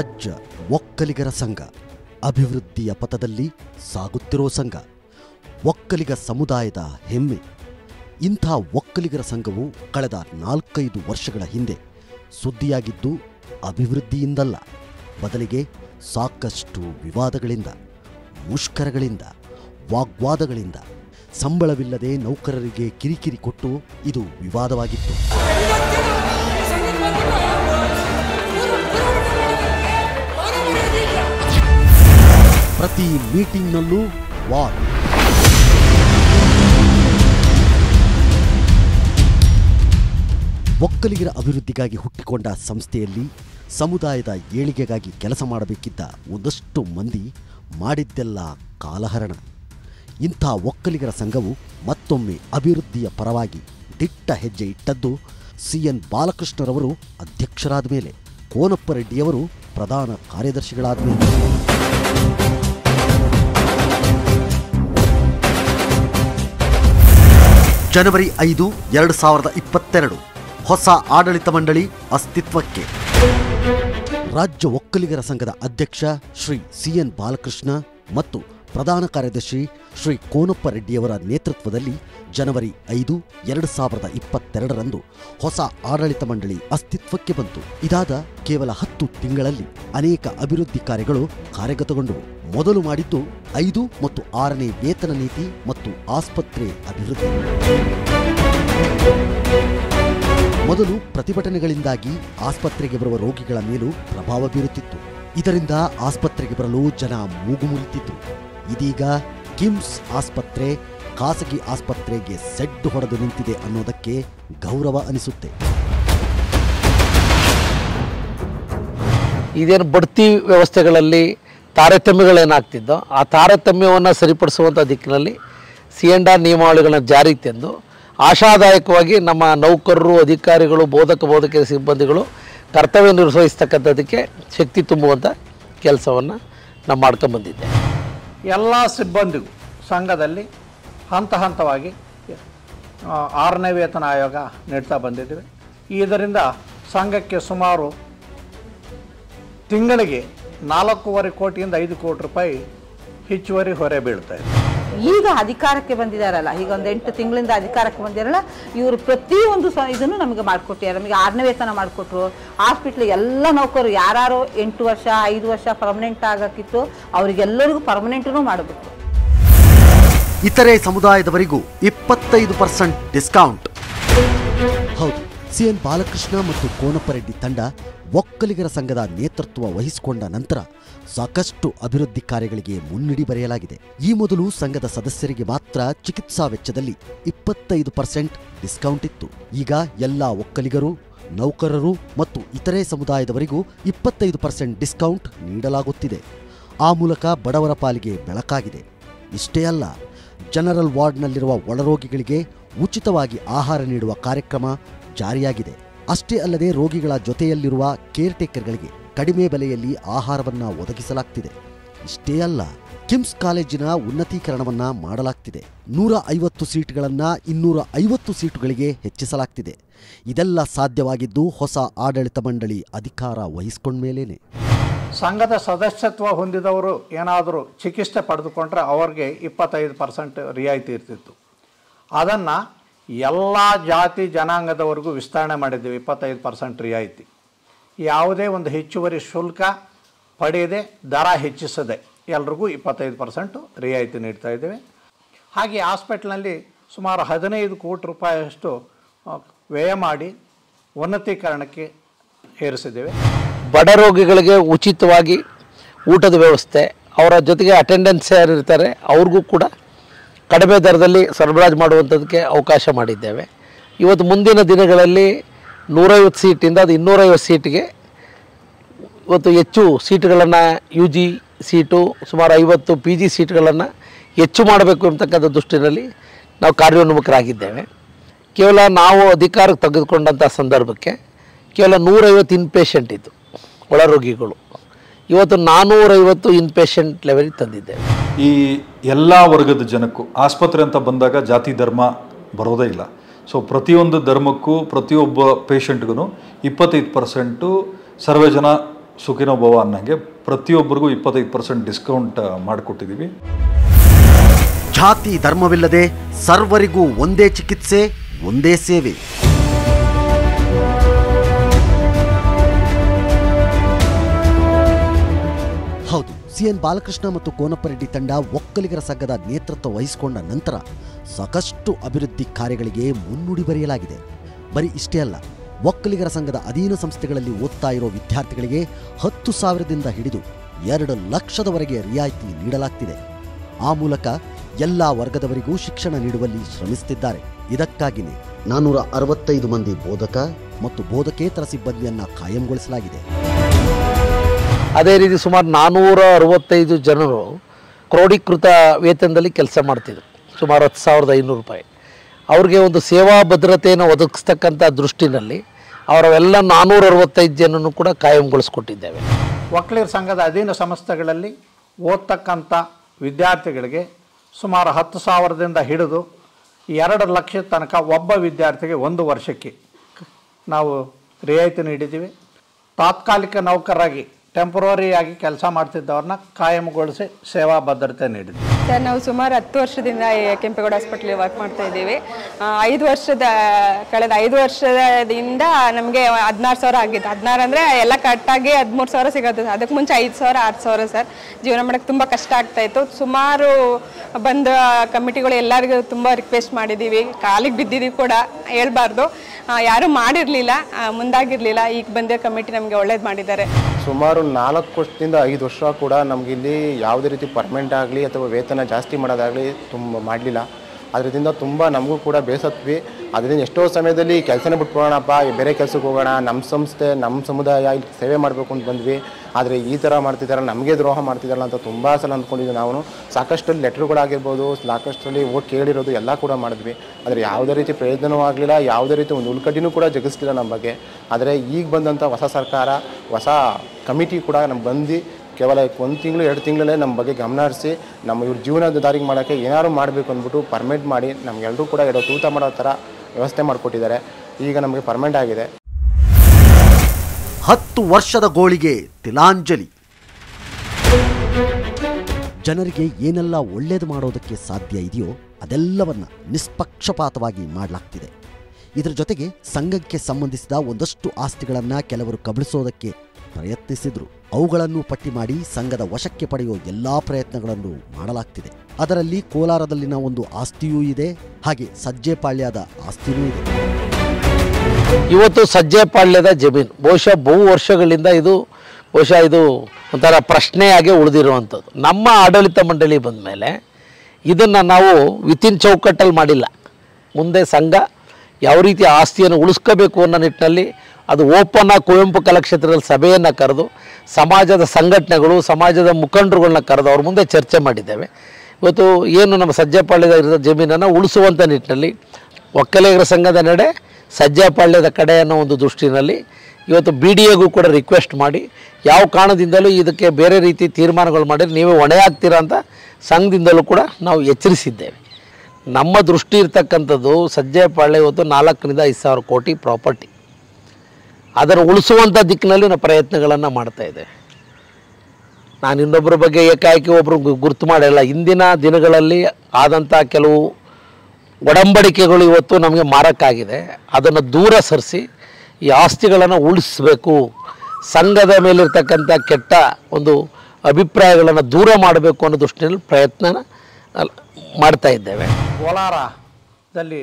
ರಾಜ್ಯ ಒಕ್ಕಲಿಗರ ಸಂಘ. ಅಭಿವೃದ್ಧಿಯ ಪಥದಲ್ಲಿ ಸಾಗುತ್ತಿರೋ ಸಂಘ. ಒಕ್ಕಲಿಗ ಸಮುದಾಯದ ಹೆಮ್ಮೆ. ಇಂಥ ಒಕ್ಕಲಿಗರ ಸಂಘವು ಕಳೆದ ನಾಲ್ಕೈದು ವರ್ಷಗಳ ಹಿಂದೆ ಸುದ್ದಿಯಾಗಿದ್ದು ಅಭಿವೃದ್ಧಿಯಿಂದಲ್ಲ. ಬದಲಿಗೆ ಸಾಕಷ್ಟು ವಿವಾದಗಳಿಂದ, ಮುಷ್ಕರಗಳಿಂದ, ವಾಗ್ವಾದಗಳಿಂದ ಸಂಬಳವಿಲ್ಲದೆ ನೌಕರರಿಗೆ ಕಿರಿಕಿರಿ ಕೊಟ್ಟು ಇದು ವಿವಾದವಾಗಿತ್ತು. ಪ್ರತಿ ಮೀಟಿಂಗ್ನಲ್ಲೂ ವಾರ್. ಒಕ್ಕಲಿಗರ ಅಭಿವೃದ್ಧಿಗಾಗಿ ಹುಟ್ಟಿಕೊಂಡ ಸಂಸ್ಥೆಯಲ್ಲಿ ಸಮುದಾಯದ ಏಳಿಗೆಗಾಗಿ ಕೆಲಸ ಮಾಡಬೇಕಿದ್ದ ಒಂದಷ್ಟು ಮಂದಿ ಮಾಡಿದ್ದೆಲ್ಲ ಕಾಲಹರಣ. ಇಂಥ ಒಕ್ಕಲಿಗರ ಸಂಘವು ಮತ್ತೊಮ್ಮೆ ಅಭಿವೃದ್ಧಿಯ ಪರವಾಗಿ ದಿಟ್ಟ ಹೆಜ್ಜೆ ಇಟ್ಟದ್ದು ಸಿ ಎನ್ ಬಾಲಕೃಷ್ಣರವರು ಅಧ್ಯಕ್ಷರಾದ ಮೇಲೆ ಕೋನಪ್ಪರೆಡ್ಡಿಯವರು ಪ್ರಧಾನ ಕಾರ್ಯದರ್ಶಿಗಳಾದ ಮೇಲೆ. ಜನವರಿ ಐದು, ಎರಡು ಸಾವಿರದ ಇಪ್ಪತ್ತೆರಡು. ಹೊಸ ಆಡಳಿತ ಮಂಡಳಿ ಅಸ್ತಿತ್ವಕ್ಕೆ. ರಾಜ್ಯ ಒಕ್ಕಲಿಗರ ಸಂಘದ ಅಧ್ಯಕ್ಷ ಶ್ರೀ ಸಿಎನ್ ಬಾಲಕೃಷ್ಣ ಮತ್ತು ಪ್ರಧಾನ ಕಾರ್ಯದರ್ಶಿ ಶ್ರೀ ಕೋನಪ್ಪ ರೆಡ್ಡಿಯವರ ನೇತೃತ್ವದಲ್ಲಿ ಜನವರಿ ಐದು, ಎರಡು ಸಾವಿರದ ಇಪ್ಪತ್ತೆರಡರಂದು ಹೊಸ ಆಡಳಿತ ಮಂಡಳಿ ಅಸ್ತಿತ್ವಕ್ಕೆ ಬಂತು. ಇದಾದ ಕೇವಲ ಹತ್ತು ತಿಂಗಳಲ್ಲಿ ಅನೇಕ ಅಭಿವೃದ್ಧಿ ಕಾರ್ಯಗಳು ಕಾರ್ಯಗತಗೊಂಡವು ಮೊದಲು ಮಾಡಿದ್ದು ಐದು ಮತ್ತು ಆರನೇ ವೇತನ ನೀತಿ ಮತ್ತು ಆಸ್ಪತ್ರೆ ಅಭಿವೃದ್ಧಿ. ಮೊದಲು ಪ್ರತಿಭಟನೆಗಳಿಂದಾಗಿ ಆಸ್ಪತ್ರೆಗೆ ಬರುವ ರೋಗಿಗಳ ಮೇಲೂ ಪ್ರಭಾವ ಬೀರುತ್ತಿತ್ತು. ಇದರಿಂದ ಆಸ್ಪತ್ರೆಗೆ ಬರಲು ಜನ ಮೂಗು ಮುರಿತಿತ್ತು ಇದೀಗ ಕಿಮ್ಸ್ ಆಸ್ಪತ್ರೆ ಖಾಸಗಿ ಆಸ್ಪತ್ರೆಗೆ ಸೆಡ್ಡು ಹೊಡೆದು ನಿಂತಿದೆ ಅನ್ನೋದಕ್ಕೆ ಗೌರವ ಅನಿಸುತ್ತೆ. ಇದೇನು ಬಡ್ತಿ ವ್ಯವಸ್ಥೆಗಳಲ್ಲಿ ತಾರತಮ್ಯಗಳೇನಾಗ್ತಿದ್ದೋ ಆ ತಾರತಮ್ಯವನ್ನು ಸರಿಪಡಿಸುವಂಥ ದಿಕ್ಕಿನಲ್ಲಿ ಸಿ ಎಂಡ್ ಆರ್ ನಿಯಮಾವಳಿಗಳನ್ನ ಜಾರಿಗೆ ತಂದು ಆಶಾದಾಯಕವಾಗಿ ನಮ್ಮ ನೌಕರರು, ಅಧಿಕಾರಿಗಳು, ಬೋಧಕ ಬೋಧಕ ಸಿಬ್ಬಂದಿಗಳು ಕರ್ತವ್ಯ ನಿರ್ವಹಿಸ್ತಕ್ಕಂಥದ್ದಕ್ಕೆ ಶಕ್ತಿ ತುಂಬುವಂಥ ಕೆಲಸವನ್ನು ನಾವು ಮಾಡ್ಕೊಂಬಂದಿದ್ದೆ ಎಲ್ಲ ಸಿಬ್ಬಂದಿಗೂ ಸಂಘದಲ್ಲಿ ಹಂತ ಹಂತವಾಗಿ ಆರನೇ ವೇತನ ಆಯೋಗ ನೀಡ್ತಾ ಬಂದಿದ್ದೀವಿ. ಇದರಿಂದ ಸಂಘಕ್ಕೆ ಸುಮಾರು ತಿಂಗಳಿಗೆ ನಾಲ್ಕೂವರೆ ಕೋಟಿಯಿಂದ ಐದು ಕೋಟಿ ರೂಪಾಯಿ ಹೆಚ್ಚುವರಿ ಹೊರೆ ಬೀಳ್ತಾ ಇದೆ. ಈಗ ಅಧಿಕಾರಕ್ಕೆ ಬಂದಿದ್ದಾರಲ್ಲ ಈಗ ಒಂದು ಎಂಟು ತಿಂಗಳಿಂದ ಅಧಿಕಾರಕ್ಕೆ ಬಂದಿರಲ್ಲ ಇವರು ಪ್ರತಿಯೊಂದು ಸ ಇದನ್ನು ನಮಗೆ ಮಾಡಿಕೊಟ್ಟಿದ್ದಾರೆ ನಮಗೆ ಆರನೇ ವೇತನ ಮಾಡಿಕೊಟ್ರು. ಹಾಸ್ಪಿಟ್ಲ್ ಎಲ್ಲ ನೌಕರು ಯಾರು ಎಂಟು ವರ್ಷ, ಐದು ವರ್ಷ ಪರ್ಮನೆಂಟ್ ಆಗಕ್ಕಿತ್ತು, ಅವರಿಗೆಲ್ಲರಿಗೂ ಪರ್ಮನೆಂಟೂ ಮಾಡಬೇಕು. ಇತರೆ ಸಮುದಾಯದವರಿಗೂ ಇಪ್ಪತ್ತೈದು ಪರ್ಸೆಂಟ್ ಡಿಸ್ಕೌಂಟ್. ಹೌದು ಸಿ ಎನ್ ಬಾಲಕೃಷ್ಣ ಮತ್ತು ಕೋನಪ್ಪರೆಡ್ಡಿ ತಂಡ ಒಕ್ಕಲಿಗರ ಸಂಘದ ನೇತೃತ್ವ ವಹಿಸಿಕೊಂಡ ನಂತರ ಸಾಕಷ್ಟು ಅಭಿವೃದ್ಧಿ ಕಾರ್ಯಗಳಿಗೆ ಮುನ್ನುಡಿ ಬರೆಯಲಾಗಿದೆ. ಈ ಮೊದಲು ಸಂಘದ ಸದಸ್ಯರಿಗೆ ಮಾತ್ರ ಚಿಕಿತ್ಸಾ ವೆಚ್ಚದಲ್ಲಿ ಇಪ್ಪತ್ತೈದು ಪರ್ಸೆಂಟ್ ಡಿಸ್ಕೌಂಟ್ ಇತ್ತು. ಈಗ ಎಲ್ಲ ಒಕ್ಕಲಿಗರು, ನೌಕರರು ಮತ್ತು ಇತರೆ ಸಮುದಾಯದವರಿಗೂ ಇಪ್ಪತ್ತೈದು ಪರ್ಸೆಂಟ್ ಡಿಸ್ಕೌಂಟ್ ನೀಡಲಾಗುತ್ತಿದೆ. ಆ ಮೂಲಕ ಬಡವರ ಪಾಲಿಗೆ ಬೆಳಕಾಗಿದೆ. ಇಷ್ಟೇ ಅಲ್ಲ, ಜನರಲ್ ವಾರ್ಡ್ನಲ್ಲಿರುವ ಒಳರೋಗಿಗಳಿಗೆ ಉಚಿತವಾಗಿ ಆಹಾರ ನೀಡುವ ಕಾರ್ಯಕ್ರಮ ಜಾರಿಯಾಗಿದೆ. ಅಷ್ಟೇ ಅಲ್ಲದೆ ರೋಗಿಗಳ ಜೊತೆಯಲ್ಲಿರುವ ಕೇರ್ ಟೇಕರ್ಗಳಿಗೆ ಕಡಿಮೆ ಬೆಲೆಯಲ್ಲಿ ಆಹಾರವನ್ನ ಒದಗಿಸಲಾಗ್ತಿದೆ. ಇಷ್ಟೇ ಅಲ್ಲ, ಕಿಮ್ಸ್ ಕಾಲೇಜಿನ ಉನ್ನತೀಕರಣವನ್ನ ಮಾಡಲಾಗ್ತಿದೆ. ನೂರ ಐವತ್ತು ಸೀಟ್ಗಳನ್ನು ಇನ್ನೂರ ಐವತ್ತು ಸೀಟುಗಳಿಗೆ ಹೆಚ್ಚಿಸಲಾಗ್ತಿದೆ. ಇದೆಲ್ಲ ಸಾಧ್ಯವಾಗಿದ್ದು ಹೊಸ ಆಡಳಿತ ಮಂಡಳಿ ಅಧಿಕಾರ ವಹಿಸಿಕೊಂಡ್ಮೇಲೇನೆ. ಸಂಘದ ಸದಸ್ಯತ್ವ ಹೊಂದಿದವರು ಏನಾದರೂ ಚಿಕಿತ್ಸೆ ಪಡೆದುಕೊಂಡ್ರೆ ಅವ್ರಿಗೆ ಇಪ್ಪತ್ತೈದು ಪರ್ಸೆಂಟ್ ರಿಯಾಯಿತಿ ಇರ್ತಿತ್ತು. ಅದನ್ನು ಎಲ್ಲ ಜಾತಿ ಜನಾಂಗದವರೆಗೂ ವಿಸ್ತರಣೆ ಮಾಡಿದ್ದೀವಿ, ಇಪ್ಪತ್ತೈದು ಪರ್ಸೆಂಟ್ ರಿಯಾಯಿತಿ. ಯಾವುದೇ ಒಂದು ಹೆಚ್ಚುವರಿ ಶುಲ್ಕ ಪಡೆಯದೆ ದರ ಹೆಚ್ಚಿಸದೆ ಎಲ್ರಿಗೂ ಇಪ್ಪತ್ತೈದು ಪರ್ಸೆಂಟು ರಿಯಾಯಿತಿ ನೀಡ್ತಾ ಇದ್ದೇವೆ. ಹಾಗೆ ಹಾಸ್ಪಿಟ್ಲ್ನಲ್ಲಿ ಸುಮಾರು ಹದಿನೈದು ಕೋಟಿ ರೂಪಾಯಿಯಷ್ಟು ವ್ಯಯ ಮಾಡಿ ಉನ್ನತೀಕರಣಕ್ಕೆ ಏರಿಸಿದ್ದೇವೆ. ಬಡ ರೋಗಿಗಳಿಗೆ ಉಚಿತವಾಗಿ ಊಟದ ವ್ಯವಸ್ಥೆ, ಅವರ ಜೊತೆಗೆ ಅಟೆಂಡೆನ್ಸ್ ಯಾರು ಇರ್ತಾರೆ ಅವ್ರಿಗೂ ಕೂಡ ಕಡಿಮೆ ದರದಲ್ಲಿ ಸರಬರಾಜು ಮಾಡುವಂಥದ್ದಕ್ಕೆ ಅವಕಾಶ ಮಾಡಿದ್ದೇವೆ. ಇವತ್ತು ಮುಂದಿನ ದಿನಗಳಲ್ಲಿ ನೂರೈವತ್ತು ಸೀಟಿಂದ ಅದು ಇನ್ನೂರೈವತ್ತು ಸೀಟಿಗೆ ಇವತ್ತು ಹೆಚ್ಚು ಸೀಟುಗಳನ್ನು ಯು ಜಿ ಸೀಟು ಸುಮಾರು ಐವತ್ತು ಪಿ ಜಿ ಸೀಟ್ಗಳನ್ನು ಹೆಚ್ಚು ಮಾಡಬೇಕು ಅಂತಕ್ಕಂಥ ದೃಷ್ಟಿನಲ್ಲಿ ನಾವು ಕಾರ್ಯೋನ್ಮುಖರಾಗಿದ್ದೇವೆ. ಕೇವಲ ನಾವು ಅಧಿಕಾರಕ್ಕೆ ತೆಗೆದುಕೊಂಡಂಥ ಸಂದರ್ಭಕ್ಕೆ ಕೇವಲ ನೂರೈವತ್ತು ಇನ್ಪೇಷಂಟ್ ಇತ್ತು ಒಳರೋಗಿಗಳು. ಇವತ್ತು ನಾನ್ನೂರೈವತ್ತು ಇನ್ಪೇಷಂಟ್ ಲೆವೆಲ್ ತಂದಿದ್ದೇವೆ. ಈ ಎಲ್ಲ ವರ್ಗದ ಜನಕ್ಕೂ, ಆಸ್ಪತ್ರೆ ಅಂತ ಬಂದಾಗ ಜಾತಿ, ಧರ್ಮ ಬರೋದೇ ಇಲ್ಲ. ಸೊ ಪ್ರತಿಯೊಂದು ಧರ್ಮಕ್ಕೂ, ಪ್ರತಿಯೊಬ್ಬ ಪೇಷಂಟ್ಗೂ ಇಪ್ಪತ್ತೈದು ಪರ್ಸೆಂಟು ಸರ್ವೇ ಜನ ಸುಖಿನ ಭವ ಅನ್ನಂಗೆ ಪ್ರತಿಯೊಬ್ಬರಿಗೂ ಇಪ್ಪತ್ತೈದು ಪರ್ಸೆಂಟ್ ಡಿಸ್ಕೌಂಟ್ ಮಾಡಿಕೊಟ್ಟಿದ್ದೀವಿ ಜಾತಿ ಧರ್ಮವಿಲ್ಲದೆ ಸರ್ವರಿಗೂ ಒಂದೇ ಚಿಕಿತ್ಸೆ, ಒಂದೇ ಸೇವೆ. ಹೌದು, ಸಿಎನ್ ಬಾಲಕೃಷ್ಣ ಮತ್ತು ಕೋನಪ್ಪರೆಡ್ಡಿ ತಂಡ ಒಕ್ಕಲಿಗರ ಸಂಘದ ನೇತೃತ್ವ ವಹಿಸಿಕೊಂಡ ನಂತರ ಸಾಕಷ್ಟು ಅಭಿವೃದ್ಧಿ ಕಾರ್ಯಗಳಿಗೆ ಮುನ್ನುಡಿ ಬರೆಯಲಾಗಿದೆ. ಬರೀ ಇಷ್ಟೇ ಅಲ್ಲ, ಒಕ್ಕಲಿಗರ ಸಂಘದ ಅಧೀನ ಸಂಸ್ಥೆಗಳಲ್ಲಿ ಓದ್ತಾ ಇರೋ ವಿದ್ಯಾರ್ಥಿಗಳಿಗೆ ಹತ್ತು ಸಾವಿರದಿಂದ ಹಿಡಿದು ಎರಡು ಲಕ್ಷದವರೆಗೆ ರಿಯಾಯಿತಿ ನೀಡಲಾಗ್ತಿದೆ. ಆ ಮೂಲಕ ಎಲ್ಲ ವರ್ಗದವರಿಗೂ ಶಿಕ್ಷಣ ನೀಡುವಲ್ಲಿ ಶ್ರಮಿಸುತ್ತಿದ್ದಾರೆ ಇದಕ್ಕಾಗಿಯೇ ನಾನ್ನೂರ ಅರವತ್ತೈದು ಮಂದಿ ಬೋಧಕ ಮತ್ತು ಬೋಧಕೇತರ ಸಿಬ್ಬಂದಿಯನ್ನು ಕಾಯಂಗೊಳಿಸಲಾಗಿದೆ. ಅದೇ ರೀತಿ ಸುಮಾರು ನಾನ್ನೂರ ಅರವತ್ತೈದು ಜನರು ಕ್ರೋಢೀಕೃತ ವೇತನದಲ್ಲಿ ಕೆಲಸ ಮಾಡ್ತಿದ್ರು. ಸುಮಾರು ಹತ್ತು ಸಾವಿರದ ಐನೂರು ರೂಪಾಯಿ. ಅವ್ರಿಗೆ ಒಂದು ಸೇವಾ ಭದ್ರತೆಯನ್ನು ಒದಗಿಸ್ತಕ್ಕಂಥ ದೃಷ್ಟಿನಲ್ಲಿ ಅವರವೆಲ್ಲ ನಾನ್ನೂರ ಅರವತ್ತೈದು ಜನನು ಕೂಡ ಕಾಯಂಗೊಳಿಸ್ಕೊಟ್ಟಿದ್ದೇವೆ. ಒಕ್ಕಲಿಗರ ಸಂಘದ ಅಧೀನ ಸಂಸ್ಥೆಗಳಲ್ಲಿ ಓದ್ತಕ್ಕಂಥ ವಿದ್ಯಾರ್ಥಿಗಳಿಗೆ ಸುಮಾರು ಹತ್ತು ಸಾವಿರದಿಂದ ಹಿಡಿದು ಎರಡು ಲಕ್ಷದ ತನಕ ಒಬ್ಬ ವಿದ್ಯಾರ್ಥಿಗೆ ಒಂದು ವರ್ಷಕ್ಕೆ ನಾವು ರಿಯಾಯಿತಿ ನೀಡಿದ್ದೀವಿ. ತಾತ್ಕಾಲಿಕ ನೌಕರರಾಗಿ ಟೆಂಪ್ರವರಿ ಆಗಿ ಕೆಲಸ ಮಾಡ್ತಿದ್ದವ್ರನ್ನ ಕಾಯಂಗೊಳಿಸಿ ಸೇವಾ ಭದ್ರತೆ ನೀಡಿದೆ ಸರ್, ನಾವು ಸುಮಾರು ಹತ್ತು ವರ್ಷದಿಂದ ಕೆಂಪೇಗೌಡ ಹಾಸ್ಪಿಟ್ಲಲ್ಲಿ ವರ್ಕ್ ಮಾಡ್ತಾ ಇದ್ದೀವಿ. ಐದು ವರ್ಷದ, ಕಳೆದ ಐದು ವರ್ಷದಿಂದ ನಮಗೆ ಹದಿನಾರು ಸಾವಿರ ಆಗಿತ್ತು ಹದಿನಾರು ಅಂದರೆ ಎಲ್ಲ ಕಟ್ಟಾಗಿ ಹದಿಮೂರು ಸಾವಿರ ಸಿಗುತ್ತೆ ಅದಕ್ಕೆ ಮುಂಚೆ ಐದು ಸಾವಿರ, ಆರು ಸಾವಿರ ಸರ್. ಜೀವನ ಮಾಡೋಕ್ಕೆ ತುಂಬ ಕಷ್ಟ ಆಗ್ತಾ ಇತ್ತು. ಸುಮಾರು ಬಂದ ಕಮಿಟಿಗಳು ಎಲ್ಲರಿಗೂ ತುಂಬ ರಿಕ್ವೆಸ್ಟ್ ಮಾಡಿದ್ದೀವಿ ಕಾಲಿಗೆ ಬಿದ್ದಿದ್ದೀವಿ ಕೂಡ. ಹೇಳ್ಬಾರ್ದು. ಯಾರೂ ಮಾಡಿರಲಿಲ್ಲ. ಮುಂದಾಗಿರಲಿಲ್ಲ. ಈಗ ಬಂದಿರೋ ಕಮಿಟಿ ನಮಗೆ ಒಳ್ಳೇದು ಮಾಡಿದ್ದಾರೆ. ಸುಮಾರು ನಾಲ್ಕು ವರ್ಷದಿಂದ ಐದು ವರ್ಷ ಕೂಡ ನಮಗಿಲ್ಲಿ ಯಾವುದೇ ರೀತಿ ಪರ್ಮನೆಂಟ್ ಆಗಲಿ ಅಥವಾ ವೇತನ ಜಾಸ್ತಿ ಮಾಡೋದಾಗಲಿ ತುಂಬ ಮಾಡಲಿಲ್ಲ. ಅದರಿಂದ ತುಂಬ ನಮಗೂ ಕೂಡ ಬೇಸತ್ವಿ. ಅದರಿಂದ ಎಷ್ಟೋ ಸಮಯದಲ್ಲಿ ಕೆಲಸನೇ ಬಿಟ್ಕೊಳ್ಳೋಣಪ್ಪ ಬೇರೆ ಕೆಲಸಕ್ಕೆ ಹೋಗೋಣ ನಮ್ಮ ಸಂಸ್ಥೆ ನಮ್ಮ ಸಮುದಾಯ ಇಲ್ಲಿ ಸೇವೆ ಮಾಡಬೇಕು ಅಂತ ಬಂದ್ವಿ. ಆದರೆ ಈ ಥರ ಮಾಡ್ತಿದ್ದಾರೆ ನಮಗೆ ದ್ರೋಹ ಮಾಡ್ತಿದ್ದಾರಲ್ಲ ಅಂತ ತುಂಬ ಸಲ ಅಂದ್ಕೊಂಡಿದ್ವಿ ನಾವು. ಸಾಕಷ್ಟು ಲೆಟ್ರುಗಳಾಗಿರ್ಬೋದು ಸಾಕಷ್ಟರಲ್ಲಿ ಹೋಗಿ ಕೇಳಿರೋದು ಎಲ್ಲ ಕೂಡ ಮಾಡಿದ್ವಿ. ಆದರೆ ಯಾವುದೇ ರೀತಿ ಪ್ರಯೋಜನವೂ ಆಗಲಿಲ್ಲ, ಯಾವುದೇ ರೀತಿ ಒಂದು ಉಳ್ಕಡ್ಡಿನೂ ಕೂಡ ಜಗಿಸ್ತಿಲ್ಲ ನಮ್ಮ ಬಗ್ಗೆ. ಆದರೆ ಈಗ ಬಂದಂಥ ಹೊಸ ಸರ್ಕಾರ, ಹೊಸ ಕಮಿಟಿ ಕೂಡ ನಮ್ಗೆ ಬಂದು ಕೇವಲ ಒಂದು ತಿಂಗಳು, ಎರಡು ತಿಂಗಳಲ್ಲೇ ನಮ್ಮ ಬಗ್ಗೆ ಗಮನ ಹರಿಸಿ, ನಮ್ಮ ಇವ್ರ ಜೀವನದ ದಾರಿಗೆ ಮಾಡೋಕ್ಕೆ ಏನಾದ್ರು ಮಾಡಬೇಕು ಅಂದ್ಬಿಟ್ಟು ಪರ್ಮಿಟ್ ಮಾಡಿ ನಮಗೆಲ್ಲರೂ ಕೂಡ ಎರಡು ತೂತ ಮಾಡೋ ಥರ ವ್ಯವಸ್ಥೆ ಮಾಡಿಕೊಟ್ಟಿದ್ದಾರೆ. ಈಗ ನಮಗೆ ಪರ್ಮನೆಂಟ್ ಆಗಿದೆ. ಹತ್ತು ವರ್ಷದ ಗೋಳಿಗೆ ತಿಲಾಂಜಲಿ. ಜನರಿಗೆ ಏನೆಲ್ಲ ಒಳ್ಳೇದು ಮಾಡೋದಕ್ಕೆ ಸಾಧ್ಯ ಇದೆಯೋ ಅದೆಲ್ಲವನ್ನ ನಿಷ್ಪಕ್ಷಪಾತವಾಗಿ ಮಾಡಲಾಗ್ತಿದೆ. ಇದರ ಜೊತೆಗೆ ಸಂಘಕ್ಕೆ ಸಂಬಂಧಿಸಿದ ಒಂದಷ್ಟು ಆಸ್ತಿಗಳನ್ನು ಕೆಲವರು ಕಬಳಿಸೋದಕ್ಕೆ ಪ್ರಯತ್ನಿಸಿದ್ರು. ಅವುಗಳನ್ನು ಪಟ್ಟಿ ಮಾಡಿ ಸಂಘದ ವಶಕ್ಕೆ ಪಡೆಯುವ ಎಲ್ಲಾ ಪ್ರಯತ್ನಗಳನ್ನು ಮಾಡಲಾಗ್ತಿದೆ. ಅದರಲ್ಲಿ ಕೋಲಾರದಲ್ಲಿನ ಒಂದು ಆಸ್ತಿಯೂ ಇದೆ, ಹಾಗೆ ಸಜ್ಜೆಪಾಳ್ಯದ ಆಸ್ತಿಯೂ ಇದೆ. ಇವತ್ತು ಸಜ್ಜೆಪಾಳ್ಯದ ಜಮೀನು. ಬಹುಶಃ ಬಹು ವರ್ಷಗಳಿಂದ ಇದು, ಬಹುಶಃ ಇದು ಒಂಥರ ಪ್ರಶ್ನೆಯಾಗಿ ಉಳಿದಿರುವಂಥದ್ದು. ನಮ್ಮ ಆಡಳಿತ ಮಂಡಳಿ ಬಂದ ಮೇಲೆ ಇದನ್ನು ನಾವು ವಿತಿನ್ ಚೌಕಟ್ಟಲ್ಲಿ ಮಾಡಿಲ್ಲ. ಮುಂದೆ ಸಂಘ ಯಾವ ರೀತಿ ಆಸ್ತಿಯನ್ನು ಉಳಿಸ್ಕೋಬೇಕು ಅನ್ನೋ ನಿಟ್ಟಿನಲ್ಲಿ ಅದು ಓಪನ್ ಆಗಿ ಕುವೆಂಪು ಕಲಾಕ್ಷೇತ್ರದಲ್ಲಿ ಸಭೆಯನ್ನು ಕರೆದು ಸಮಾಜದ ಸಂಘಟನೆಗಳು, ಸಮಾಜದ ಮುಖಂಡರುಗಳನ್ನ ಕರೆದು ಅವ್ರ ಮುಂದೆ ಚರ್ಚೆ ಮಾಡಿದ್ದೇವೆ. ಇವತ್ತು ಏನು ನಮ್ಮ ಸಜ್ಜೆಪಾಳ್ಯದ ಇರೋ ಜಮೀನನ್ನು ಉಳಿಸುವಂಥ ನಿಟ್ಟಿನಲ್ಲಿ ಒಕ್ಕಲಿಗರ ಸಂಘದ ನಡೆ, ಸಜ್ಜೆಪಾಳ್ಯದ ಕಡೆ ಅನ್ನೋ ಒಂದು ದೃಷ್ಟಿನಲ್ಲಿ ಇವತ್ತು ಬಿ ಡಿ ಎಗೂ ಕೂಡ ರಿಕ್ವೆಸ್ಟ್ ಮಾಡಿ, ಯಾವ ಕಾರಣದಿಂದಲೂ ಇದಕ್ಕೆ ಬೇರೆ ರೀತಿ ತೀರ್ಮಾನಗಳು ಮಾಡಿದ್ರೆ ನೀವೇ ಹೊಣೆ ಆಗ್ತೀರಾ ಅಂತ ಸಂಘದಿಂದಲೂ ಕೂಡ ನಾವು ಎಚ್ಚರಿಸಿದ್ದೇವೆ. ನಮ್ಮ ದೃಷ್ಟಿ ಇರ್ತಕ್ಕಂಥದ್ದು ಸಜ್ಜೆಪಾಳ್ಯ ಇವತ್ತು ನಾಲ್ಕರಿಂದ ಐದು ಸಾವಿರ ಕೋಟಿ ಪ್ರಾಪರ್ಟಿ ಅದನ್ನು ಉಳಿಸುವಂಥ ದಿಕ್ಕಿನಲ್ಲಿ ನಾವು ಪ್ರಯತ್ನಗಳನ್ನು ಮಾಡ್ತಾ ಇದ್ದೆ. ನಾನು ಇನ್ನೊಬ್ಬರ ಬಗ್ಗೆ ಏಕಾಏಕಿ ಒಬ್ಬರು ಗುರುತು ಮಾಡಿಲ್ಲ ಇಂದಿನ ದಿನಗಳಲ್ಲಿ ಆದಂಥ ಕೆಲವು ಒಡಂಬಡಿಕೆಗಳು ಇವತ್ತು ನಮಗೆ ಮಾರಕ್ಕಾಗಿದೆ. ಅದನ್ನು ದೂರ ಸರಿಸಿ ಈ ಆಸ್ತಿಗಳನ್ನು ಉಳಿಸಬೇಕು. ಸಂಘದ ಮೇಲಿರ್ತಕ್ಕಂಥ ಕೆಟ್ಟ ಒಂದು ಅಭಿಪ್ರಾಯಗಳನ್ನು ದೂರ ಮಾಡಬೇಕು ಅನ್ನೋ ದೃಷ್ಟಿಯಲ್ಲಿ ಪ್ರಯತ್ನ ಮಾಡ್ತಾ ಇದ್ದೇವೆ. ಕೋಲಾರದಲ್ಲಿ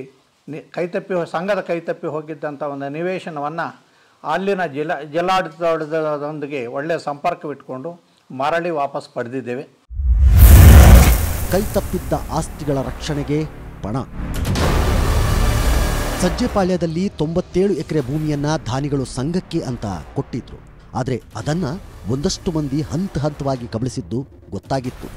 ಕೈತಪ್ಪಿ, ಸಂಘದ ಕೈತಪ್ಪಿ ಹೋಗಿದ್ದಂಥ ಒಂದು ನಿವೇಶನವನ್ನು ಅಲ್ಲಿನ ಜಿಲ್ಲಾ ಜಿಲ್ಲಾಡಳಿತದೊಂದಿಗೆ ಒಳ್ಳೆಯ ಸಂಪರ್ಕವಿಟ್ಟುಕೊಂಡು ಮರಳಿ ವಾಪಸ್ ಪಡೆದಿದ್ದೇವೆ. ಕೈ ತಪ್ಪಿದ್ದ ಆಸ್ತಿಗಳ ರಕ್ಷಣೆಗೆ ಪಣ. ಸಜ್ಜೆಪಾಳ್ಯದಲ್ಲಿ ತೊಂಬತ್ತೇಳು ಎಕರೆ ಭೂಮಿಯನ್ನ ದಾನಿಗಳು ಸಂಘಕ್ಕೆ ಅಂತ ಕೊಟ್ಟಿದ್ರು. ಆದರೆ ಅದನ್ನ ಒಂದಷ್ಟು ಮಂದಿ ಹಂತ ಹಂತವಾಗಿ ಕಬಳಿಸಿದ್ದು ಗೊತ್ತಾಗಿತ್ತು.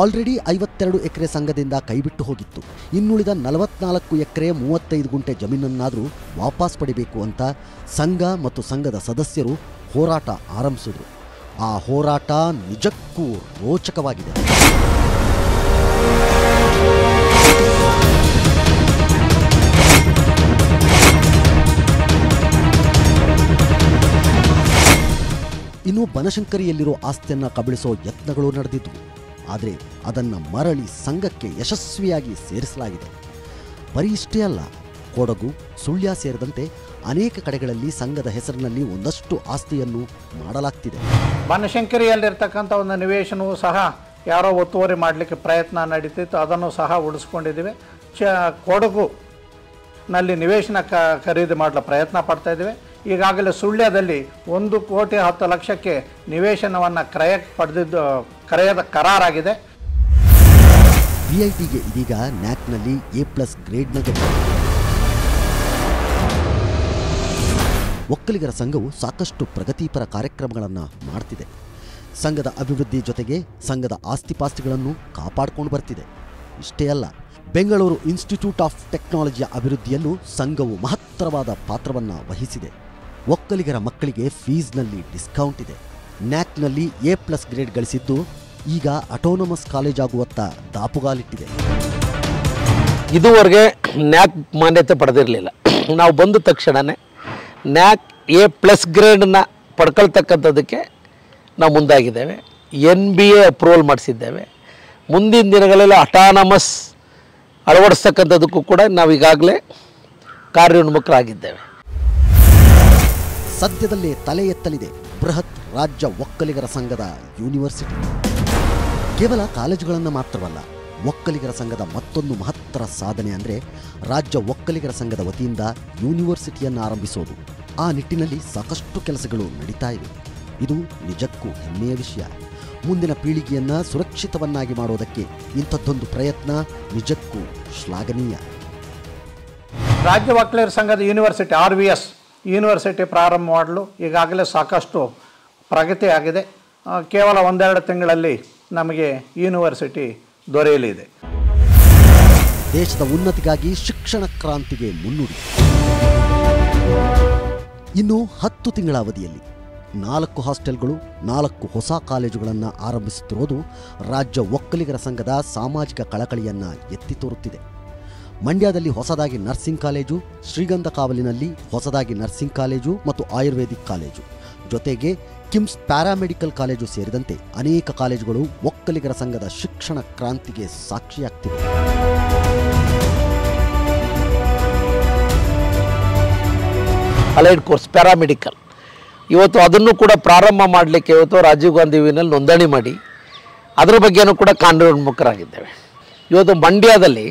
ಆಲ್ರೆಡಿ ಐವತ್ತೆರಡು ಎಕರೆ ಸಂಘದಿಂದ ಕೈಬಿಟ್ಟು ಹೋಗಿತ್ತು. ಇನ್ನುಳಿದ ನಲವತ್ನಾಲ್ಕು ಎಕರೆ ಮೂವತ್ತೈದು ಗುಂಟೆ ಜಮೀನನ್ನಾದರೂ ವಾಪಸ್ ಪಡಿಬೇಕು ಅಂತ ಸಂಘ ಮತ್ತು ಸಂಘದ ಸದಸ್ಯರು ಹೋರಾಟ ಆರಂಭಿಸಿದರು. ಆ ಹೋರಾಟ ನಿಜಕ್ಕೂ ರೋಚಕವಾಗಿದೆ. ಇನ್ನು ಬನಶಂಕರಿಯಲ್ಲಿರೋ ಆಸ್ತಿಯನ್ನು ಕಬಳಿಸೋ ಯತ್ನಗಳು ನಡೆದಿದ್ವು. ಆದರೆ ಅದನ್ನು ಮರಳಿ ಸಂಘಕ್ಕೆ ಯಶಸ್ವಿಯಾಗಿ ಸೇರಿಸಲಾಗಿದೆ. ಬರೀ ಇಷ್ಟೇ ಅಲ್ಲ, ಕೊಡಗು, ಸುಳ್ಯ ಸೇರಿದಂತೆ ಅನೇಕ ಕಡೆಗಳಲ್ಲಿ ಸಂಘದ ಹೆಸರಿನಲ್ಲಿ ಒಂದಷ್ಟು ಆಸ್ತಿಯನ್ನು ಮಾಡಲಾಗ್ತಿದೆ. ಬನಶಂಕರಿಯಲ್ಲಿರ್ತಕ್ಕಂಥ ಒಂದು ನಿವೇಶನವೂ ಸಹ ಯಾರೋ ಒತ್ತುವರಿ ಮಾಡಲಿಕ್ಕೆ ಪ್ರಯತ್ನ ನಡೀತಿತ್ತು. ಅದನ್ನು ಸಹ ಉಳಿಸ್ಕೊಂಡಿದ್ದೀವಿ. ಚ, ಕೊಡಗುನಲ್ಲಿ ನಿವೇಶನ ಕ, ಖರೀದಿ ಮಾಡಲು ಪ್ರಯತ್ನ ಪಡ್ತಾ ಇದ್ದೀವಿ. ಈಗಾಗಲೇ ಸುಳ್ಯದಲ್ಲಿ ಒಂದು ಕೋಟಿ ಹತ್ತು ಲಕ್ಷಕ್ಕೆ ನಿವೇಶನವನ್ನು ಕ್ರಯಕ್ಕೆ ಪಡೆದಿದ್ದು ಕ್ರಯದ ಕರಾರಾಗಿದೆ. ವಿಐಟಿಗೆ ಇದೀಗ ನ್ಯಾಕ್ನಲ್ಲಿ ಎ ಪ್ಲಸ್ ಗ್ರೇಡ್ನ ಒಕ್ಕಲಿಗರ ಸಂಘವು ಸಾಕಷ್ಟು ಪ್ರಗತಿಪರ ಕಾರ್ಯಕ್ರಮಗಳನ್ನು ಮಾಡ್ತಿದೆ. ಸಂಘದ ಅಭಿವೃದ್ಧಿ ಜೊತೆಗೆ ಸಂಘದ ಆಸ್ತಿಪಾಸ್ತಿಗಳನ್ನು ಕಾಪಾಡಿಕೊಂಡು ಬರ್ತಿದೆ. ಇಷ್ಟೇ ಅಲ್ಲ, ಬೆಂಗಳೂರು ಇನ್ಸ್ಟಿಟ್ಯೂಟ್ ಆಫ್ ಟೆಕ್ನಾಲಜಿಯ ಅಭಿವೃದ್ಧಿಯಲ್ಲೂ ಸಂಘವು ಮಹತ್ತರವಾದ ಪಾತ್ರವನ್ನು ವಹಿಸಿದೆ. ಒಕ್ಕಲಿಗರ ಮಕ್ಕಳಿಗೆ ಫೀಸ್ನಲ್ಲಿ ಡಿಸ್ಕೌಂಟ್ ಇದೆ. ನ್ಯಾಕ್ನಲ್ಲಿ ಎ ಪ್ಲಸ್ ಗ್ರೇಡ್ ಗಳಿಸಿದ್ದು ಈಗ ಅಟೋನಮಸ್ ಕಾಲೇಜ್ ಆಗುವತ್ತ ದಾಪುಗಾಲಿಟ್ಟಿದೆ. ಇದುವರೆಗೆ ನ್ಯಾಕ್ ಮಾನ್ಯತೆ ಪಡೆದಿರಲಿಲ್ಲ. ನಾವು ಬಂದ ತಕ್ಷಣವೇ ನ್ಯಾಕ್ ಎ ಪ್ಲಸ್ ಗ್ರೇಡನ್ನ ಪಡ್ಕೊಳ್ತಕ್ಕಂಥದ್ದಕ್ಕೆ ನಾವು ಮುಂದಾಗಿದ್ದೇವೆ. ಎನ್ ಬಿ ಎ ಅಪ್ರೂವಲ್ ಮಾಡಿಸಿದ್ದೇವೆ. ಮುಂದಿನ ದಿನಗಳಲ್ಲಿ ಅಟಾನಮಸ್ ಅಳವಡಿಸ್ತಕ್ಕಂಥದ್ದಕ್ಕೂ ಕೂಡ ನಾವು ಈಗಾಗಲೇ ಕಾರ್ಯೋನ್ಮುಖರಾಗಿದ್ದೇವೆ. ಸದ್ಯದಲ್ಲೇ ತಲೆ ಎತ್ತಲಿದೆ ಬೃಹತ್ ರಾಜ್ಯ ಒಕ್ಕಲಿಗರ ಸಂಘದ ಯೂನಿವರ್ಸಿಟಿ. ಕೇವಲ ಕಾಲೇಜುಗಳನ್ನು ಮಾತ್ರವಲ್ಲ, ಒಕ್ಕಲಿಗರ ಸಂಘದ ಮತ್ತೊಂದು ಮಹತ್ತರ ಸಾಧನೆ ಅಂದರೆ ರಾಜ್ಯ ಒಕ್ಕಲಿಗರ ಸಂಘದ ವತಿಯಿಂದ ಯೂನಿವರ್ಸಿಟಿಯನ್ನು ಆರಂಭಿಸೋದು. ಆ ನಿಟ್ಟಿನಲ್ಲಿ ಸಾಕಷ್ಟು ಕೆಲಸಗಳು ನಡೀತಾ ಇವೆ. ಇದು ನಿಜಕ್ಕೂ ಹೆಮ್ಮೆಯ ವಿಷಯ. ಮುಂದಿನ ಪೀಳಿಗೆಯನ್ನು ಸುರಕ್ಷಿತವನ್ನಾಗಿ ಮಾಡೋದಕ್ಕೆ ಇಂಥದ್ದೊಂದು ಪ್ರಯತ್ನ ನಿಜಕ್ಕೂ ಶ್ಲಾಘನೀಯ. ರಾಜ್ಯ ಒಕ್ಕಲಿಗರ ಸಂಘದ university, R V S university ಪ್ರಾರಂಭ ಮಾಡಲು ಈಗಾಗಲೇ ಸಾಕಷ್ಟು ಪ್ರಗತಿಯಾಗಿದೆ. ಕೇವಲ ಒಂದೆರಡು ತಿಂಗಳಲ್ಲಿ ನಮಗೆ ಯೂನಿವರ್ಸಿಟಿ ದೊರೆಯಲಿದೆ. ದೇಶದ ಉನ್ನತಿಗಾಗಿ ಶಿಕ್ಷಣ ಕ್ರಾಂತಿಗೆ ಮುನ್ನುಡಿ. ಇನ್ನು ಹತ್ತು ತಿಂಗಳ ಅವಧಿಯಲ್ಲಿ ನಾಲ್ಕು ಹಾಸ್ಟೆಲ್ಗಳು, ನಾಲ್ಕು ಹೊಸ ಕಾಲೇಜುಗಳನ್ನು ಆರಂಭಿಸುತ್ತಿರುವುದು ರಾಜ್ಯ ಒಕ್ಕಲಿಗರ ಸಂಘದ ಸಾಮಾಜಿಕ ಕಳಕಳಿಯನ್ನು ಎತ್ತಿ ತೋರುತ್ತಿದೆ. ಮಂಡ್ಯದಲ್ಲಿ ಹೊಸದಾಗಿ ನರ್ಸಿಂಗ್ ಕಾಲೇಜು, ಶ್ರೀಗಂಧ ಕಾವಲಿನಲ್ಲಿ ಹೊಸದಾಗಿ ನರ್ಸಿಂಗ್ ಕಾಲೇಜು ಮತ್ತು ಆಯುರ್ವೇದಿಕ್ ಕಾಲೇಜು. ಜೊತೆಗೆ ಕಿಮ್ಸ್ ಪ್ಯಾರಾಮೆಡಿಕಲ್ ಕಾಲೇಜು ಸೇರಿದಂತೆ ಅನೇಕ ಕಾಲೇಜುಗಳು ಒಕ್ಕಲಿಗರ ಸಂಘದ ಶಿಕ್ಷಣ ಕ್ರಾಂತಿಗೆ ಸಾಕ್ಷಿಯಾಗ್ತಿವೆ. ಅಲೈಡ್ ಕೋರ್ಸ್ ಪ್ಯಾರಾಮೆಡಿಕಲ್ ಇವತ್ತು ಅದನ್ನು ಕೂಡ ಪ್ರಾರಂಭ ಮಾಡಲಿಕ್ಕೆ ಇವತ್ತು ರಾಜೀವ್ ಗಾಂಧಿ ವಿನಲ್ಲಿ ನೋಂದಣಿ ಮಾಡಿ, ಅದರ ಬಗ್ಗೆನೂ ಕೂಡ ಕಾನೂನುಮುಖರಾಗಿದ್ದೇವೆ ಇವತ್ತು ಮಂಡ್ಯದಲ್ಲಿ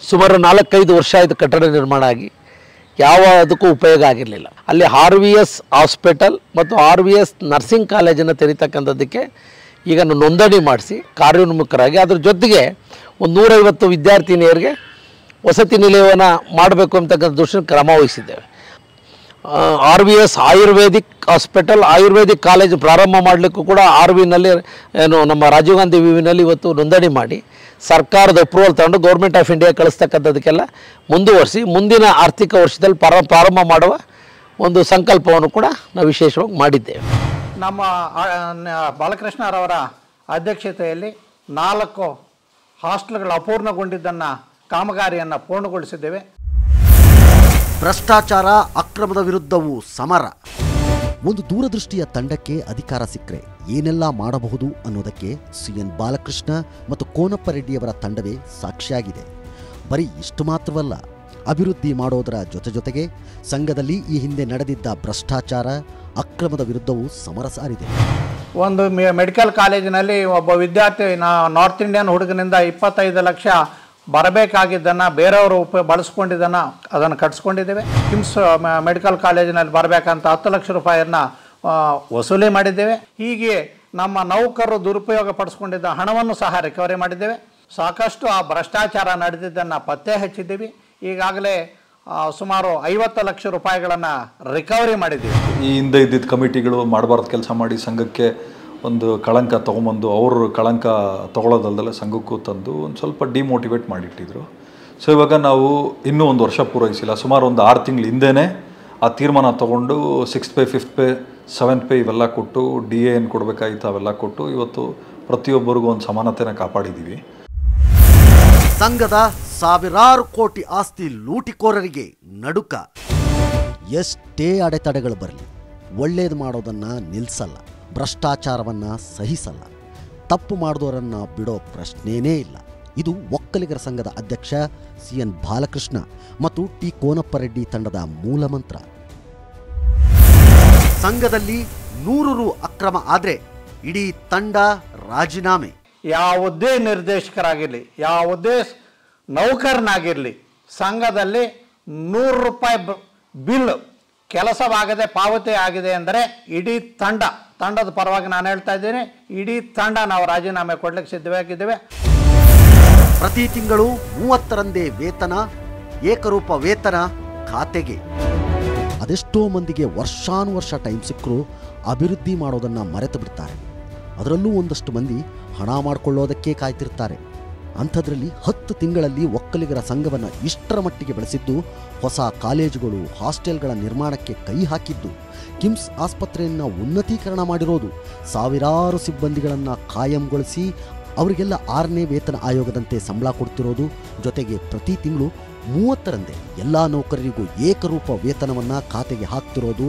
ಸುಮಾರು ನಾಲ್ಕೈದು ವರ್ಷ ಆಯಿತು ಕಟ್ಟಡ ನಿರ್ಮಾಣ ಆಗಿ ಯಾವ ಅದಕ್ಕೂ ಉಪಯೋಗ ಆಗಿರಲಿಲ್ಲ. ಅಲ್ಲಿ ಆರ್ ವಿ ಎಸ್ ಹಾಸ್ಪಿಟಲ್ ಮತ್ತು ಆರ್ ವಿ ಎಸ್ ನರ್ಸಿಂಗ್ ಕಾಲೇಜನ್ನು ತೆರೀತಕ್ಕಂಥದ್ದಕ್ಕೆ ಈಗ ನೋಂದಣಿ ಮಾಡಿಸಿ ಕಾರ್ಯೋನ್ಮುಖರಾಗಿ ಅದ್ರ ಜೊತೆಗೆ ಒಂದು ನೂರೈವತ್ತು ವಿದ್ಯಾರ್ಥಿನಿಯರಿಗೆ ವಸತಿ ನಿಲಯವನ್ನು ಮಾಡಬೇಕು ಅಂತಕ್ಕಂಥ ದೃಷ್ಟಿಯಲ್ಲಿ ಕ್ರಮ ವಹಿಸಿದ್ದೇವೆ. R V S ayurvedic hospital, ayurvedic college ಪ್ರಾರಂಭ ಮಾಡಲಿಕ್ಕೂ ಕೂಡ ಆರ್ ವಿನಲ್ಲಿ ಏನು ನಮ್ಮ ರಾಜೀವ್ ಗಾಂಧಿ ವಿವಿನಲ್ಲಿ ಇವತ್ತು ನೋಂದಣಿ ಮಾಡಿ ಸರ್ಕಾರದ ಅಪ್ರೂವಲ್ ತಗೊಂಡು ಗೌರ್ಮೆಂಟ್ ಆಫ್ ಇಂಡಿಯಾ ಕಳಿಸ್ತಕ್ಕಂಥದಕ್ಕೆಲ್ಲ ಮುಂದುವರಿಸಿ ಮುಂದಿನ ಆರ್ಥಿಕ ವರ್ಷದಲ್ಲಿ ಪ್ರಾರ ಪ್ರಾರಂಭ ಮಾಡುವ ಒಂದು ಸಂಕಲ್ಪವನ್ನು ಕೂಡ ನಾವು ವಿಶೇಷವಾಗಿ ಮಾಡಿದ್ದೇವೆ. ನಮ್ಮ ಬಾಲಕೃಷ್ಣರವರ ಅಧ್ಯಕ್ಷತೆಯಲ್ಲಿ ನಾಲ್ಕು ಹಾಸ್ಟೆಲ್ಗಳು ಅಪೂರ್ಣಗೊಂಡಿದ್ದನ್ನು ಕಾಮಗಾರಿಯನ್ನು ಪೂರ್ಣಗೊಳಿಸಿದ್ದೇವೆ. ಭ್ರಷ್ಟಾಚಾರ ಅಕ್ರಮದ ವಿರುದ್ಧವೂ ಸಮರ. ಒಂದು ದೂರದೃಷ್ಟಿಯ ತಂಡಕ್ಕೆ ಅಧಿಕಾರ ಸಿಕ್ಕರೆ ಏನೆಲ್ಲ ಮಾಡಬಹುದು ಅನ್ನೋದಕ್ಕೆ ಸಿ ಎನ್ ಬಾಲಕೃಷ್ಣ ಮತ್ತು ಕೋನಪ್ಪ ರೆಡ್ಡಿಯವರ ತಂಡವೇ ಸಾಕ್ಷಿಯಾಗಿದೆ. ಬರೀ ಇಷ್ಟು ಮಾತ್ರವಲ್ಲ, ಅಭಿವೃದ್ಧಿ ಮಾಡೋದರ ಜೊತೆ ಜೊತೆಗೆ ಸಂಘದಲ್ಲಿ ಈ ಹಿಂದೆ ನಡೆದಿದ್ದ ಭ್ರಷ್ಟಾಚಾರ, ಅಕ್ರಮದ ವಿರುದ್ಧವೂ ಸಮರ ಸಾರಿದೆ ಒಂದು ಮೆಡಿಕಲ್ ಕಾಲೇಜಿನಲ್ಲಿ ಒಬ್ಬ ವಿದ್ಯಾರ್ಥಿ ನಾರ್ತ್ ಇಂಡಿಯನ್ ಹುಡುಗನಿಂದ ಇಪ್ಪತ್ತೈದು ಲಕ್ಷ ಬರಬೇಕಾಗಿದ್ದನ್ನು, ಬೇರೆಯವರು ಉಪ, ಬಳಸ್ಕೊಂಡಿದ್ದನ್ನು ಅದನ್ನು ಕಟ್ಸ್ಕೊಂಡಿದ್ದೇವೆ. ಕಿಮ್ಸ್ ಮೆಡಿಕಲ್ ಕಾಲೇಜಿನಲ್ಲಿ ಬರಬೇಕಂತ ಹತ್ತು ಲಕ್ಷ ರೂಪಾಯಿಯನ್ನು ವಸೂಲಿ ಮಾಡಿದ್ದೇವೆ. ಹೀಗೆ ನಮ್ಮ ನೌಕರರು ದುರುಪಯೋಗ ಪಡಿಸ್ಕೊಂಡಿದ್ದ ಹಣವನ್ನು ಸಹ ರಿಕವರಿ ಮಾಡಿದ್ದೇವೆ. ಸಾಕಷ್ಟು ಆ ಭ್ರಷ್ಟಾಚಾರ ನಡೆದಿದ್ದನ್ನು ಪತ್ತೆ ಹಚ್ಚಿದ್ದೀವಿ. ಈಗಾಗಲೇ ಸುಮಾರು ಐವತ್ತು ಲಕ್ಷ ರೂಪಾಯಿಗಳನ್ನು ರಿಕವರಿ ಮಾಡಿದ್ದೀವಿ. ಈ ಹಿಂದೆ ಇದ್ದಿದ್ದ ಕಮಿಟಿಗಳು ಮಾಡಬಾರ್ದು ಕೆಲಸ ಮಾಡಿ ಸಂಘಕ್ಕೆ ಒಂದು ಕಳಂಕ ತೊಗೊಂಬಂದು ಅವರು ಕಳಂಕ ತೊಗೊಳೋದಲ್ದಲ್ಲೇ ಸಂಘಕ್ಕೂ ತಂದು ಒಂದು ಸ್ವಲ್ಪ ಡಿಮೋಟಿವೇಟ್ ಮಾಡಿಟ್ಟಿದ್ರು. ಸೊ ಇವಾಗ ನಾವು ಇನ್ನೂ ಒಂದು ವರ್ಷ ಪೂರೈಸಿಲ್ಲ. ಸುಮಾರು ಒಂದು ಆರು ತಿಂಗಳ ಹಿಂದೆನೇ ಆ ತೀರ್ಮಾನ ತೊಗೊಂಡು sixth pay fifth pay seventh pay ಇವೆಲ್ಲ ಕೊಟ್ಟು ಡಿ ಎ ಏನು ಕೊಡಬೇಕಾಗಿತ್ತು ಅವೆಲ್ಲ ಕೊಟ್ಟು ಇವತ್ತು ಪ್ರತಿಯೊಬ್ಬರಿಗೂ ಒಂದು ಸಮಾನತೆನ ಕಾಪಾಡಿದ್ದೀವಿ. ಸಂಘದ ಸಾವಿರಾರು ಕೋಟಿ ಆಸ್ತಿ ಲೂಟಿಕೋರರಿಗೆ ನಡುಕ. ಎಷ್ಟೇ ಅಡೆತಡೆಗಳು ಬರಲಿ, ಒಳ್ಳೇದು ಮಾಡೋದನ್ನು ನಿಲ್ಲಿಸಲ್ಲ ಭ್ರಷ್ಟಾಚಾರವನ್ನು ಸಹಿಸಲ್ಲ. ತಪ್ಪು ಮಾಡಿದವರನ್ನು ಬಿಡೋ ಪ್ರಶ್ನೆಯೇ ಇಲ್ಲ. ಇದು ಒಕ್ಕಲಿಗರ ಸಂಘದ ಅಧ್ಯಕ್ಷ ಸಿ ಎನ್ ಬಾಲಕೃಷ್ಣ ಮತ್ತು ಟಿ ಕೋನಪ್ಪ ರೆಡ್ಡಿ ತಂಡದ ಮೂಲ ಮಂತ್ರ. ಸಂಘದಲ್ಲಿ ನೂರು ರು ಅಕ್ರಮ ಆದರೆ ಇಡೀ ತಂಡ ರಾಜೀನಾಮೆ. ಯಾವುದೇ ನಿರ್ದೇಶಕರಾಗಿರಲಿ, ಯಾವುದೇ ನೌಕರನಾಗಿರಲಿ, ಸಂಘದಲ್ಲಿ ನೂರು ರೂಪಾಯಿ ಬಿಲ್ ಕೆಲಸವಾಗದೆ ಪಾವತಿ ಆಗಿದೆ ಅಂದರೆ ಇಡೀ ತಂಡ ತಂಡದ ಪರವಾಗಿ ನಾನು ಹೇಳ್ತಾ ಇದ್ದೀನಿ, ಇಡೀ ತಂಡ ನಾವು ರಾಜೀನಾಮೆ ಕೊಡ್ಲಿಕ್ಕೆ ಸಿದ್ಧವಾಗಿದ್ದೇವೆ. ಪ್ರತಿ ತಿಂಗಳು ಮೂವತ್ತರಂದೇ ವೇತನ, ಏಕರೂಪ ವೇತನ ಖಾತೆಗೆ. ಅದೆಷ್ಟೋ ಮಂದಿಗೆ ವರ್ಷಾನುವರ್ಷ ಟೈಮ್ ಸಿಕ್ಕರೂ ಅಭಿವೃದ್ಧಿ ಮಾಡೋದನ್ನು ಮರೆತು ಬಿಡ್ತಾರೆ. ಅದರಲ್ಲೂ ಒಂದಷ್ಟು ಮಂದಿ ಹಣ ಮಾಡಿಕೊಳ್ಳೋದಕ್ಕೆ ಕಾಯ್ತಿರ್ತಾರೆ. ಅಂಥದ್ರಲ್ಲಿ ಹತ್ತು ತಿಂಗಳಲ್ಲಿ ಒಕ್ಕಲಿಗರ ಸಂಘವನ್ನು ಇಷ್ಟರ ಮಟ್ಟಿಗೆ ಬೆಳೆಸಿದ್ದು ಹೊಸ ಕಾಲೇಜುಗಳು, ಹಾಸ್ಟೆಲ್ಗಳ ನಿರ್ಮಾಣಕ್ಕೆ ಕೈ ಹಾಕಿದ್ದು. ಕಿಮ್ಸ್ ಆಸ್ಪತ್ರೆಯನ್ನು ಉನ್ನತೀಕರಣ ಮಾಡಿರೋದು. ಸಾವಿರಾರು ಸಿಬ್ಬಂದಿಗಳನ್ನು ಕಾಯಂಗೊಳಿಸಿ ಅವರಿಗೆಲ್ಲ ಆರನೇ ವೇತನ ಆಯೋಗದಂತೆ ಸಂಬಳ ಕೊಡ್ತಿರೋದು. ಜೊತೆಗೆ ಪ್ರತಿ ತಿಂಗಳು ಮೂವತ್ತರಂದೆ ಎಲ್ಲ ನೌಕರರಿಗೂ ಏಕರೂಪ ವೇತನವನ್ನು ಖಾತೆಗೆ ಹಾಕ್ತಿರೋದು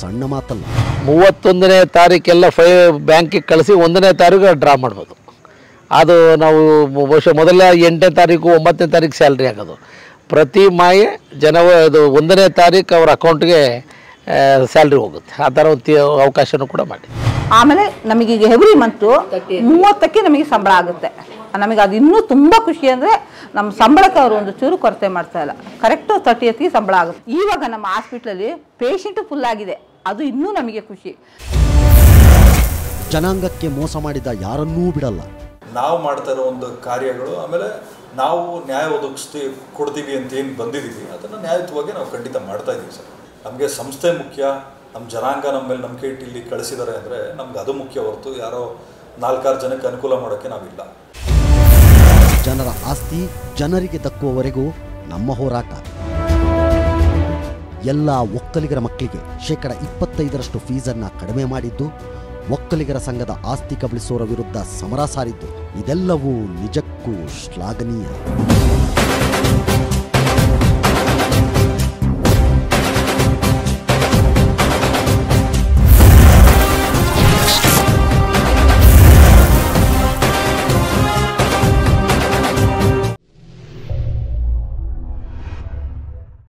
ಸಣ್ಣ ಮಾತಲ್ಲ. ಮೂವತ್ತೊಂದನೇ ತಾರೀಕೆಲ್ಲ ಫೈ, ಬ್ಯಾಂಕಿಗೆ ಕಳಿಸಿ ಒಂದನೇ ತಾರೀಕು ಡ್ರಾ ಮಾಡ್ಬೋದು. ಅದು ನಾವು ಬಹುಶಃ ಮೊದಲ ಎಂಟನೇ ತಾರೀಕು, ಒಂಬತ್ತನೇ ತಾರೀಕು ಸ್ಯಾಲ್ರಿ ಆಗೋದು. ಪ್ರತಿ ಮಾಯೆ ಜನವ ಇದು ಒಂದನೇ ತಾರೀಕು ಅವ್ರ ಅಕೌಂಟ್ಗೆ ಸ್ಯಾಲ್ರಿ ಹೋಗುತ್ತೆ. ಆ ಥರ ಅವಕಾಶನೂ ಕೂಡ ಮಾಡಿ. ಆಮೇಲೆ ನಮಗೀಗ ಎವ್ರಿ ಮಂತು ಮೂವತ್ತಕ್ಕೆ ನಮಗೆ ಸಂಬಳ ಆಗುತ್ತೆ. ನಮಗೆ ಅದು ಇನ್ನೂ ತುಂಬ ಖುಷಿ ಅಂದರೆ ನಮ್ಮ ಸಂಬಳಕ್ಕೆ ಅವರು ಒಂದು ಚೂರು ಕೊರತೆ ಮಾಡ್ತಾ ಇಲ್ಲ. ಕರೆಕ್ಟು ತರ್ಟಿ ಎತ್ಗೆ ಸಂಬಳ ಆಗುತ್ತೆ. ಇವಾಗ ನಮ್ಮ ಹಾಸ್ಪಿಟ್ಲಲ್ಲಿ ಪೇಷಂಟು ಫುಲ್ ಆಗಿದೆ. ಅದು ಇನ್ನೂ ನಮಗೆ ಖುಷಿ. ಜನಾಂಗಕ್ಕೆ ಮೋಸ ಮಾಡಿದ ಯಾರನ್ನೂ ಬಿಡಲ್ಲ. ನಾವು ಮಾಡ್ತಾ ಇರೋ ಒಂದು ಕಾರ್ಯಗಳು ಆಮೇಲೆ ನಾವು ನ್ಯಾಯ ಒದಗಿಸ್ತೀವಿ ಕೊಡ್ತೀವಿ ಅಂತ ಏನು ಬಂದಿದ್ದೀವಿ ಅದನ್ನು ನ್ಯಾಯಯುತವಾಗಿ ನಾವು ಖಂಡಿತ ಮಾಡ್ತಾ ಇದ್ದೀವಿ ಸರ್. ನಮಗೆ ಸಂಸ್ಥೆ ಮುಖ್ಯ ನಮ್ಮ ಜನಾಂಗ ನಮ್ಮ ಮೇಲೆ ನಂಬಿಕೆ ಇಟ್ಟು ಇಲ್ಲಿ ಕಳಿಸಿದ್ದಾರೆ ಅಂದರೆ ನಮ್ಗೆ ಅದು ಮುಖ್ಯ ಹೊರತು ಯಾರೋ ನಾಲ್ಕಾರು ಜನಕ್ಕೆ ಅನುಕೂಲ ಮಾಡೋಕ್ಕೆ ನಾವಿಲ್ಲ. ಜನರ ಆಸ್ತಿ ಜನರಿಗೆ ದಕ್ಕುವವರೆಗೂ ನಮ್ಮ ಹೋರಾಟ. ಎಲ್ಲ ಒಕ್ಕಲಿಗರ ಮಕ್ಕಳಿಗೆ ಶೇಕಡ ಇಪ್ಪತ್ತೈದರಷ್ಟು ಫೀಸನ್ನು ಕಡಿಮೆ ಮಾಡಿದ್ದು, ಒಕ್ಕಲಿಗರ ಸಂಘದ ಆಸ್ತಿ ಕಬಳಿಸೋರ ವಿರುದ್ಧ ಸಮರ ಸಾರಿದ್ದು, ಇದೆಲ್ಲವೂ ನಿಜಕ್ಕೂ ಶ್ಲಾಘನೀಯ.